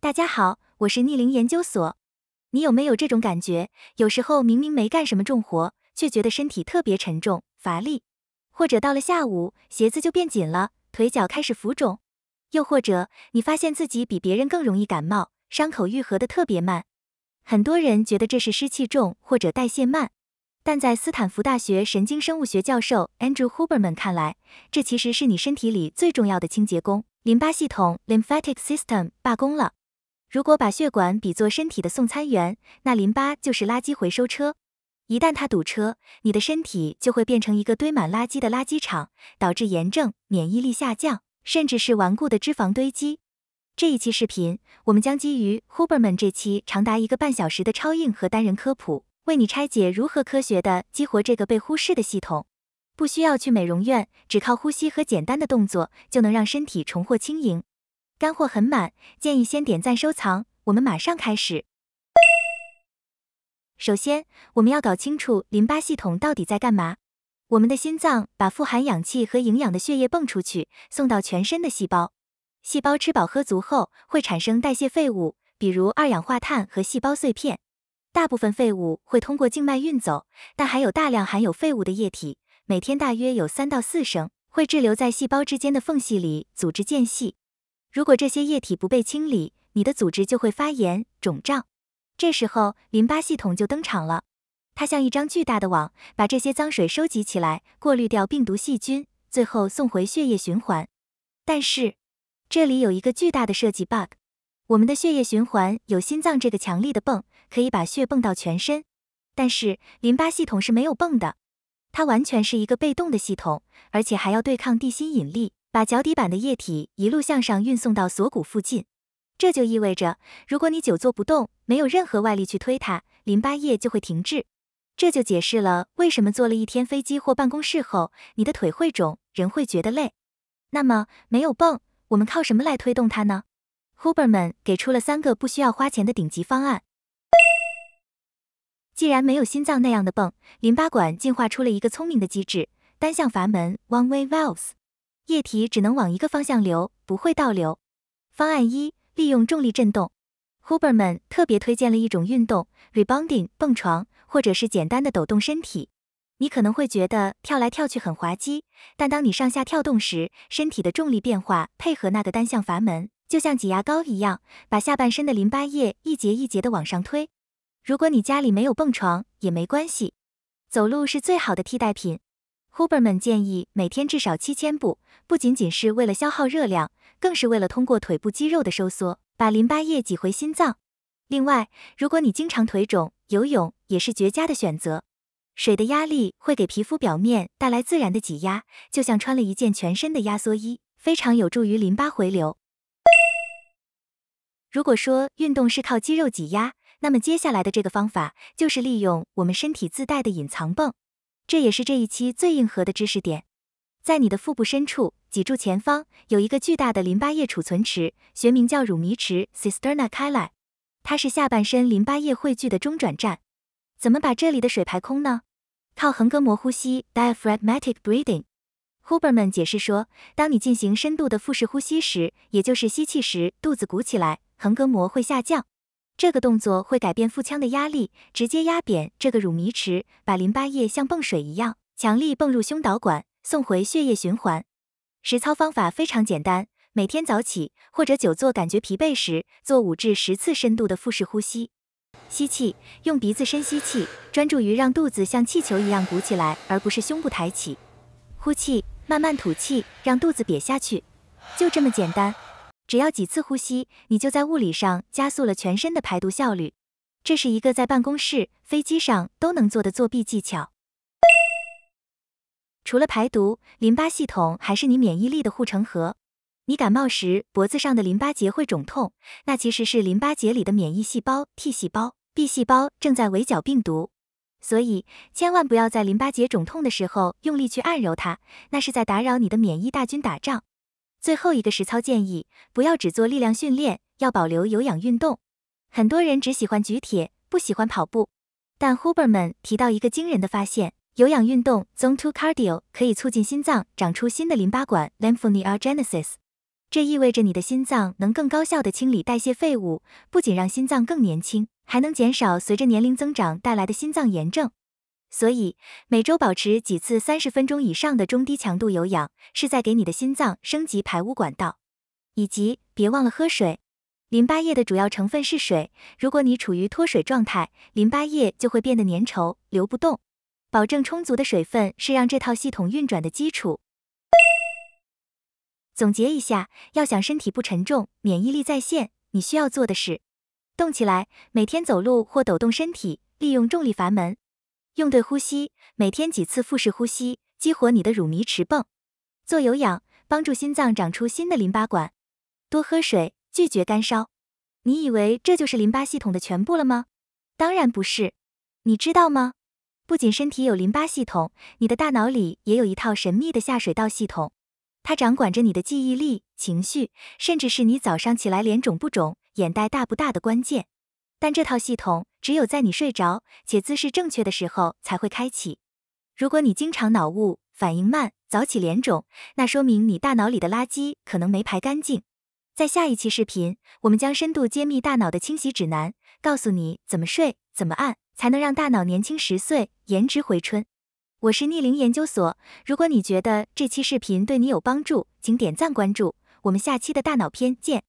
大家好，我是逆龄研究所。你有没有这种感觉？有时候明明没干什么重活，却觉得身体特别沉重、乏力；或者到了下午，鞋子就变紧了，腿脚开始浮肿；又或者你发现自己比别人更容易感冒，伤口愈合的特别慢。很多人觉得这是湿气重或者代谢慢，但在斯坦福大学神经生物学教授 Andrew Huberman 看来，这其实是你身体里最重要的清洁工——淋巴系统 （lymphatic system） 罢工了。如果把血管比作身体的送餐员，那淋巴就是垃圾回收车。一旦它堵车，你的身体就会变成一个堆满垃圾的垃圾场，导致炎症、免疫力下降，甚至是顽固的脂肪堆积。这一期视频，我们将基于 Huberman 这期长达一个半小时的超硬核单人科普，为你拆解如何科学的激活这个被忽视的系统。不需要去美容院，只靠呼吸和简单的动作，就能让身体重获轻盈。干货很满，建议先点赞收藏。我们马上开始。首先，我们要搞清楚淋巴系统到底在干嘛。我们的心脏把富含氧气和营养的血液泵出去，送到全身的细胞。细胞吃饱喝足后，会产生代谢废物，比如二氧化碳和细胞碎片。大部分废物会通过静脉运走，但还有大量含有废物的液体，每天大约有三到四升，会滞留在细胞之间的缝隙里，组织间隙。如果这些液体不被清理，你的组织就会发炎、肿胀。这时候淋巴系统就登场了，它像一张巨大的网，把这些脏水收集起来，过滤掉病毒细菌，最后送回血液循环。但是这里有一个巨大的设计 bug，我们的血液循环有心脏这个强力的泵，可以把血泵到全身，但是淋巴系统是没有泵的，它完全是一个被动的系统，而且还要对抗地心引力。把脚底板的液体一路向上运送到锁骨附近，这就意味着，如果你久坐不动，没有任何外力去推它，淋巴液就会停滞。这就解释了为什么坐了一天飞机或办公室后，你的腿会肿，人会觉得累。那么，没有泵，我们靠什么来推动它呢？Huberman 给出了三个不需要花钱的顶级方案。既然没有心脏那样的泵，淋巴管进化出了一个聪明的机制——单向阀门 （one-way valves）。液体只能往一个方向流，不会倒流。方案一，利用重力振动。Huberman 特别推荐了一种运动，rebounding 蹦床，或者是简单的抖动身体。你可能会觉得跳来跳去很滑稽，但当你上下跳动时，身体的重力变化配合那个单向阀门，就像挤牙膏一样，把下半身的淋巴液一节一节的往上推。如果你家里没有蹦床也没关系，走路是最好的替代品。Huberman 建议每天至少七千步，不仅仅是为了消耗热量，更是为了通过腿部肌肉的收缩，把淋巴液挤回心脏。另外，如果你经常腿肿，游泳也是绝佳的选择。水的压力会给皮肤表面带来自然的挤压，就像穿了一件全身的压缩衣，非常有助于淋巴回流。如果说运动是靠肌肉挤压，那么接下来的这个方法就是利用我们身体自带的隐藏泵。这也是这一期最硬核的知识点，在你的腹部深处，脊柱前方有一个巨大的淋巴液储存池，学名叫乳糜池 （cisterna chyli），它是下半身淋巴液汇聚的中转站。怎么把这里的水排空呢？靠横膈膜呼吸 （diaphragmatic breathing）。Huberman 解释说，当你进行深度的腹式呼吸时，也就是吸气时，肚子鼓起来，横膈膜会下降。这个动作会改变腹腔的压力，直接压扁这个乳糜池，把淋巴液像泵水一样强力泵入胸导管，送回血液循环。实操方法非常简单，每天早起或者久坐感觉疲惫时，做五至十次深度的腹式呼吸。吸气，用鼻子深吸气，专注于让肚子像气球一样鼓起来，而不是胸部抬起。呼气，慢慢吐气，让肚子瘪下去。就这么简单。只要几次呼吸，你就在物理上加速了全身的排毒效率。这是一个在办公室、飞机上都能做的作弊技巧。除了排毒，淋巴系统还是你免疫力的护城河。你感冒时，脖子上的淋巴结会肿痛，那其实是淋巴结里的免疫细胞 T 细胞、B 细胞正在围剿病毒。所以，千万不要在淋巴结肿痛的时候用力去按揉它，那是在打扰你的免疫大军打仗。最后一个实操建议，不要只做力量训练，要保留有氧运动。很多人只喜欢举铁，不喜欢跑步。但 Huberman 提到一个惊人的发现，有氧运动 Zone Two Cardio 可以促进心脏长出新的淋巴管 Lymphoneogenesis。这意味着你的心脏能更高效地清理代谢废物，不仅让心脏更年轻，还能减少随着年龄增长带来的心脏炎症。所以，每周保持几次三十分钟以上的中低强度有氧，是在给你的心脏升级排污管道。以及别忘了喝水。淋巴液的主要成分是水，如果你处于脱水状态，淋巴液就会变得粘稠，流不动。保证充足的水分是让这套系统运转的基础。总结一下，要想身体不沉重，免疫力在线，你需要做的是动起来，每天走路或抖动身体，利用重力阀门，用对呼吸，每天几次腹式呼吸，激活你的乳糜池泵，做有氧，帮助心脏长出新的淋巴管，多喝水，拒绝干烧。你以为这就是淋巴系统的全部了吗？当然不是，你知道吗？不仅身体有淋巴系统，你的大脑里也有一套神秘的下水道系统。它掌管着你的记忆力、情绪，甚至是你早上起来脸肿不肿、眼袋大不大的关键。但这套系统只有在你睡着且姿势正确的时候才会开启。如果你经常脑雾、反应慢、早起脸肿，那说明你大脑里的垃圾可能没排干净。在下一期视频，我们将深度揭秘大脑的清洗指南，告诉你怎么睡、怎么按，才能让大脑年轻十岁、颜值回春。我是逆龄研究所。如果你觉得这期视频对你有帮助，请点赞关注。我们下期的大脑篇见。